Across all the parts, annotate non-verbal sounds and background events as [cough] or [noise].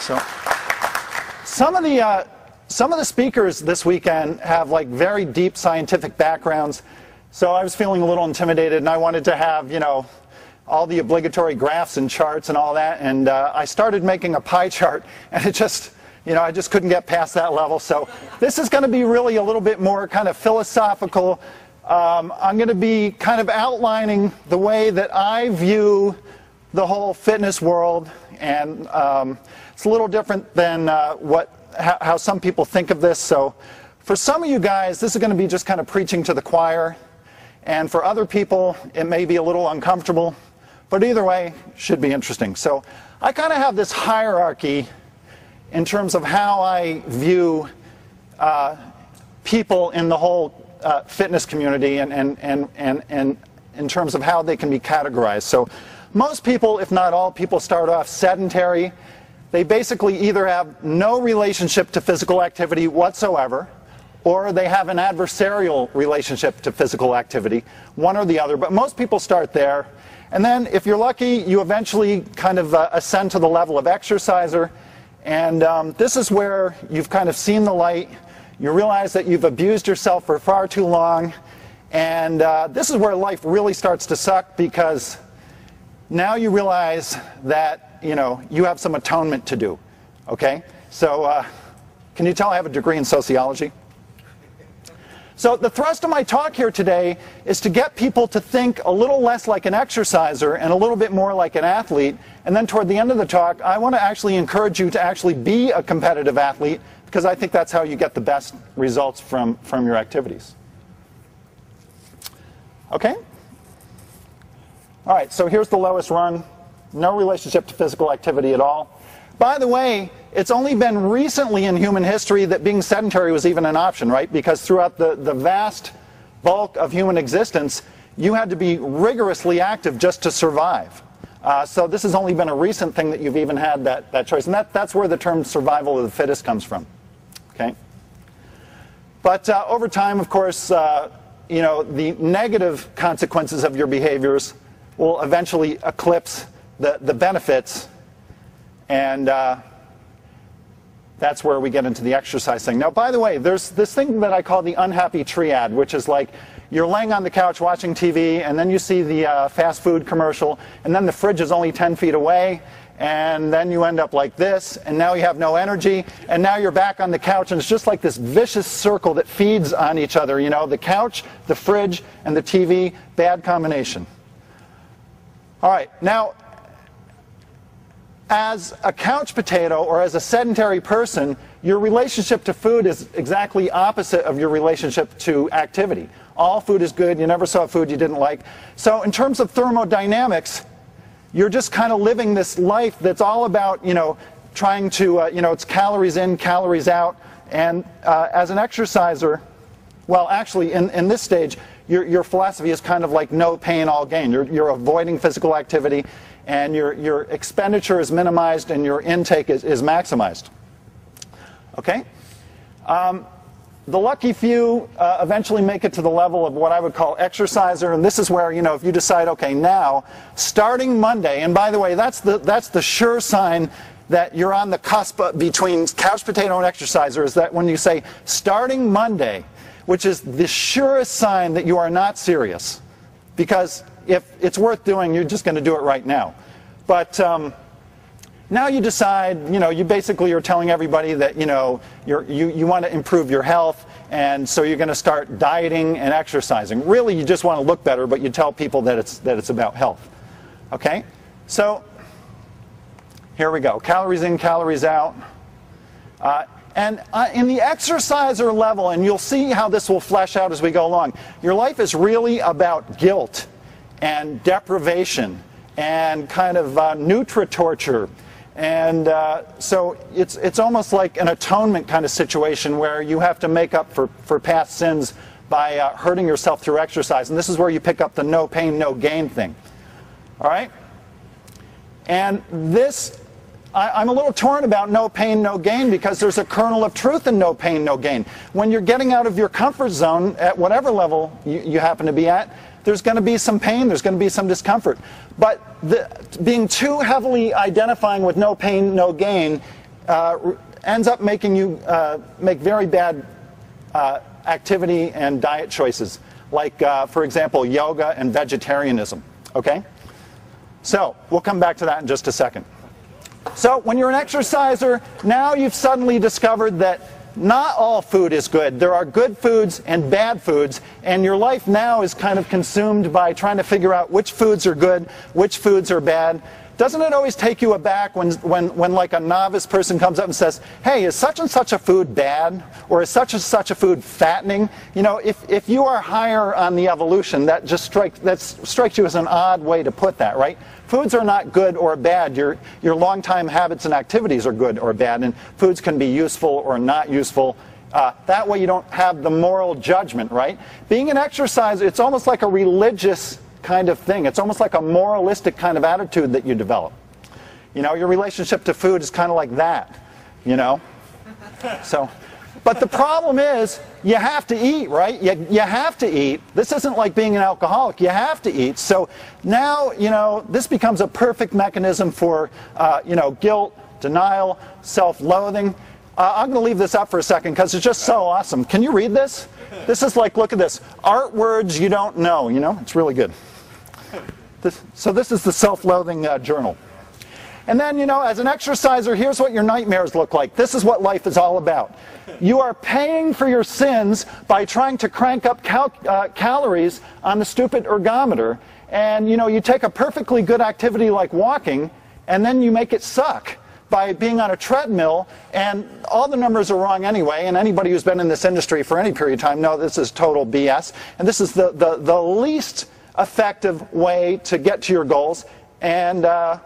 So, some of the uh, some of the speakers this weekend have like very deep scientific backgrounds. So I was feeling a little intimidated, and I wanted to have you know all the obligatory graphs and charts and all that. And uh, I started making a pie chart, [laughs] and it just you know I just couldn't get past that level. So this is going to be really a little bit more kind of philosophical. Um, I'm going to be kind of outlining the way that I view the whole fitness world, and um, it's a little different than uh, what how, some people think of this. So, for some of you guys, this is going to be just kind of preaching to the choir, and for other people, it may be a little uncomfortable, but either way, should be interesting. So, I kind of have this hierarchy in terms of how I view uh, people in the whole uh, fitness community and, and, and, and, and in terms of how they can be categorized. So most people, if not all people, start off sedentary. They basically either have no relationship to physical activity whatsoever, or they have an adversarial relationship to physical activity, one or the other. But most people start there. And then, if you're lucky, you eventually kind of uh, ascend to the level of exerciser. And um, this is where you've kind of seen the light. You realize that you've abused yourself for far too long. And uh, this is where life really starts to suck because now you realize that you know you have some atonement to do. Okay, so uh, can you tell I have a degree in sociology? So the thrust of my talk here today is to get people to think a little less like an exerciser and a little bit more like an athlete. And then toward the end of the talk, I want to actually encourage you to actually be a competitive athlete because I think that's how you get the best results from, from your activities. Okay? All right, so here's the lowest run. No relationship to physical activity at all. By the way, it's only been recently in human history that being sedentary was even an option, right? Because throughout the, the vast bulk of human existence, you had to be rigorously active just to survive. Uh, so this has only been a recent thing that you've even had that, that choice. And that, that's where the term survival of the fittest comes from. Okay? But uh, over time, of course, uh, you know, the negative consequences of your behaviors will eventually eclipse the, the benefits. And uh, that's where we get into the exercise thing. Now, by the way, there's this thing that I call the unhappy triad, which is like you're laying on the couch watching TV, and then you see the uh, fast food commercial, and then the fridge is only 10 feet away, and then you end up like this, and now you have no energy, and now you're back on the couch, and it's just like this vicious circle that feeds on each other. You know, the couch, the fridge, and the TV, bad combination. All right, now, as a couch potato or as a sedentary person, your relationship to food is exactly opposite of your relationship to activity. All food is good, you never saw food you didn't like. So, in terms of thermodynamics, you're just kind of living this life that's all about, you know, trying to, uh, you know, it's calories in, calories out. And uh, as an exerciser, well, actually, in, in this stage, your, your philosophy is kind of like no pain, all gain. You're, you're avoiding physical activity, and your, your expenditure is minimized and your intake is, is maximized. Okay? Um, the lucky few uh, eventually make it to the level of what I would call exerciser, and this is where you know if you decide, okay, now starting Monday, and by the way, that's the that's the sure sign that you're on the cusp between couch potato and exerciser is that when you say starting Monday, which is the surest sign that you are not serious. Because if it's worth doing, you're just going to do it right now. But um, now you decide, you know, you basically are telling everybody that, you know, you you, want to improve your health, and so you're going to start dieting and exercising. Really, you just want to look better, but you tell people that it's, that it's about health. Okay? So, here we go. Calories in, calories out. Uh, and uh, in the exerciser level, and you'll see how this will flesh out as we go along, your life is really about guilt and deprivation and kind of uh, nutra-torture. And uh, so it's, it's almost like an atonement kind of situation where you have to make up for, for past sins by uh, hurting yourself through exercise. And this is where you pick up the no pain, no gain thing. All right? And this I, am a little torn about no pain, no gain because there's a kernel of truth in no pain, no gain. When you're getting out of your comfort zone at whatever level you, you happen to be at, there's going to be some pain, there's going to be some discomfort. But the, being too heavily identifying with no pain, no gain uh, ends up making you uh, make very bad uh, activity and diet choices, like, uh, for example, yoga and vegetarianism. Okay? So, we'll come back to that in just a second. So, when you're an exerciser, now you've suddenly discovered that not all food is good. There are good foods and bad foods, and your life now is kind of consumed by trying to figure out which foods are good, which foods are bad. Doesn't it always take you aback when, when, when like a novice person comes up and says, hey, is such and such a food bad? Or is such and such a food fattening? You know, if, if you are higher on the evolution, that just strikes, that strikes you as an odd way to put that, right? Foods are not good or bad. Your, your long-time habits and activities are good or bad, and foods can be useful or not useful. Uh, that way you don't have the moral judgment, right? Being an exerciser, it's almost like a religious kind of thing. It's almost like a moralistic kind of attitude that you develop. You know, your relationship to food is kind of like that, you know? So, but the problem is, you have to eat, right? You, you have to eat. This isn't like being an alcoholic. You have to eat. So now, you know, this becomes a perfect mechanism for, uh, you know, guilt, denial, self-loathing. Uh, I'm going to leave this up for a second because it's just so awesome. Can you read this? This is like, look at this. Art words you don't know, you know? It's really good. This, so this is the self-loathing uh, journal. And then, you know, as an exerciser, here's what your nightmares look like. This is what life is all about. You are paying for your sins by trying to crank up cal uh, calories on the stupid ergometer. And, you know, you take a perfectly good activity like walking, and then you make it suck by being on a treadmill, and all the numbers are wrong anyway, and anybody who's been in this industry for any period of time know this is total BS. And this is the, the, the least effective way to get to your goals. And uh,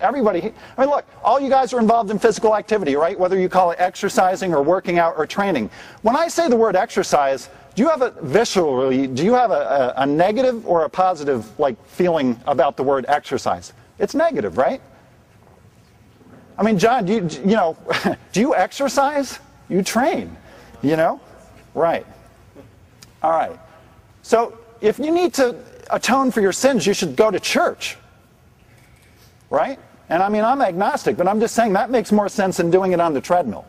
everybody, I mean, look, all you guys are involved in physical activity, right? Whether you call it exercising or working out or training. When I say the word exercise, do you have a viscerally, do you have a, a, a negative or a positive like feeling about the word exercise? It's negative, right? I mean, John, do you, you know, [laughs] do you exercise? You train, you know? Right. All right. So if you need to atone for your sins, you should go to church. Right? And I mean, I'm agnostic, but I'm just saying that makes more sense than doing it on the treadmill.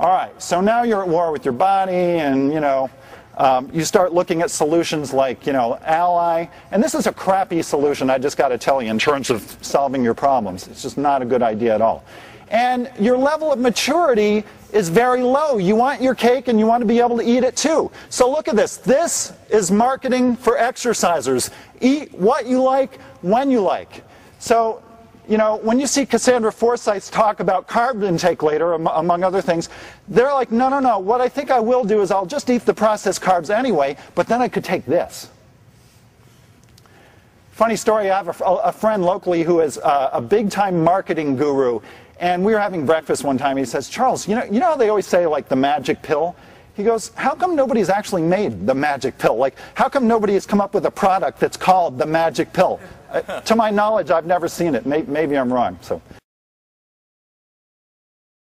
All right, so now you're at war with your body, and you know, um, you start looking at solutions like, you know, Alli. And this is a crappy solution, I just got to tell you, in terms of solving your problems. It's just not a good idea at all. And your level of maturity is very low. You want your cake and you want to be able to eat it too. So look at this. This is marketing for exercisers. Eat what you like, when you like. So, you know, when you see Cassandra Forsythe's talk about carb intake later, among other things, they're like, no, no, no. What I think I will do is I'll just eat the processed carbs anyway, but then I could take this. Funny story, I have a, a friend locally who is a, a big time marketing guru. And we were having breakfast one time. He says, Charles, you know, you know how they always say, like, the magic pill? He goes, how come nobody's actually made the magic pill? Like, how come nobody has come up with a product that's called the magic pill? uh, to my knowledge, I've never seen it. Maybe, maybe I'm wrong. So.